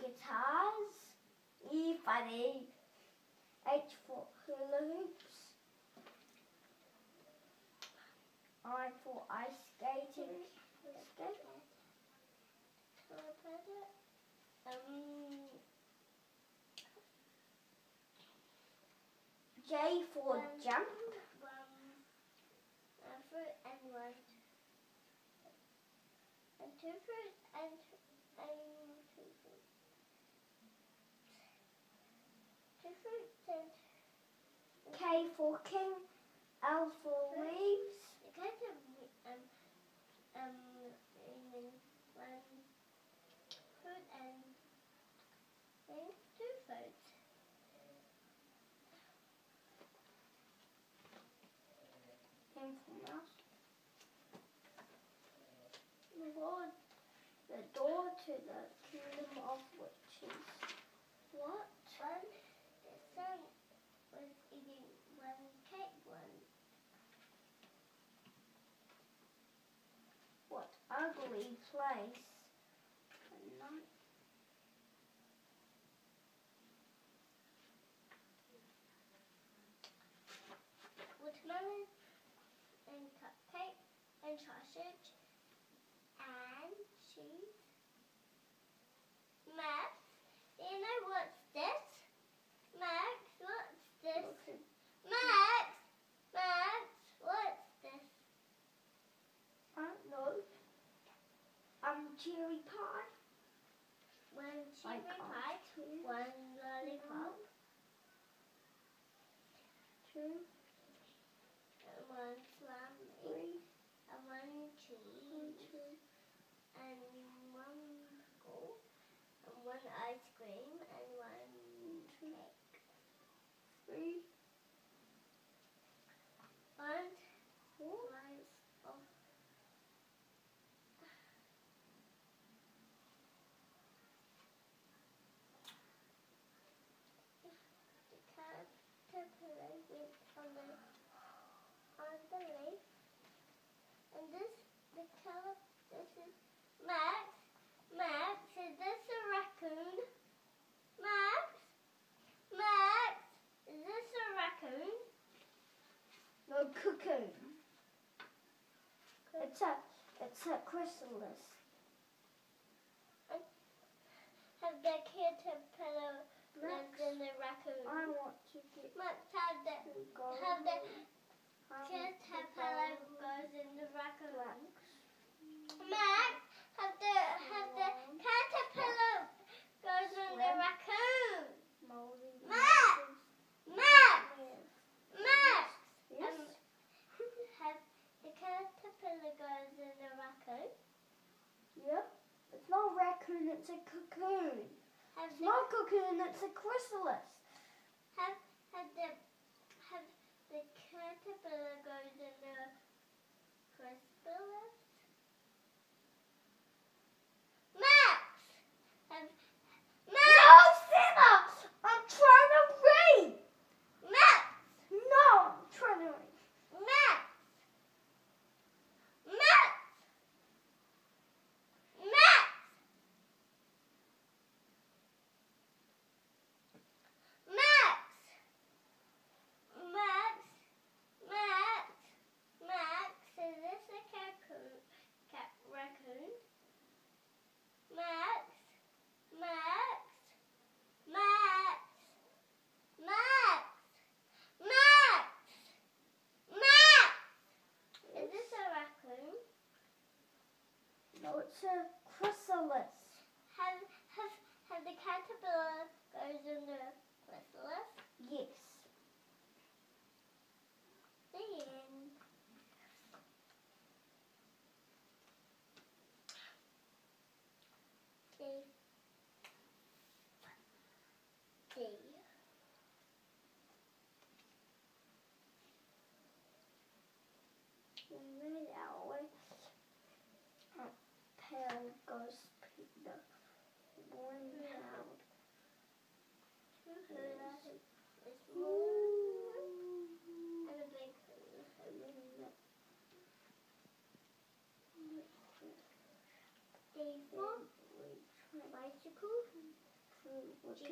for guitars. E funny. H for hula hoops. I for ice skating. Skate. Um, J for Um, jump. uh, fruit and one, and two fruit and and two fruit, two fruits and K for king. L for leaves. the kind of um um one fruit and and two fruits. M for mouse. Lord, the door to the kingdom place. A night watermelon and cupcake and sausage and cheese. Max, do you know what's this? Max, what's this? Max, Max, what's this? I don't know. Um, cherry pie. One cherry pie, see. one lollipop, Two, and one salami, three, and one cheese, two, and one pickle, and one ice cream, and one cake. three, One four, slice of the caterpillar went on the on the leaf, and this the color this is Max. Max, is this a raccoon? Max, Max, is this a raccoon? no cocoon. It's a, it's a chrysalis. Have the caterpillar lived in the raccoon? I want to get Max, have the have the I want to caterpillar go. goes in the raccoon? Max. Max, have the have the caterpillar goes in the raccoon? Moldy Max! Moses. Max, Yes. Max, Yes. Um, have the caterpillar goes in the raccoon? Yep. It's not a raccoon, it's a cocoon. Have It's not a cocoon, it's a chrysalis. have have the have the caterpillar goes in the chrysalis? Max! Have No, Max! Sienna! I'm trying to read! Max! No, I'm trying to read. Max! Max! Max! Max! Max! Max! Max! Is this a raccoon? Cat raccoon? Max! Max! Max! Max! Max! Max! Is this a raccoon? A chrysalis. Have have have the caterpillar goes in the chrysalis? Yes. Ghost picked the one pound. Two hula and a big hula. D for bicycle. Gin- at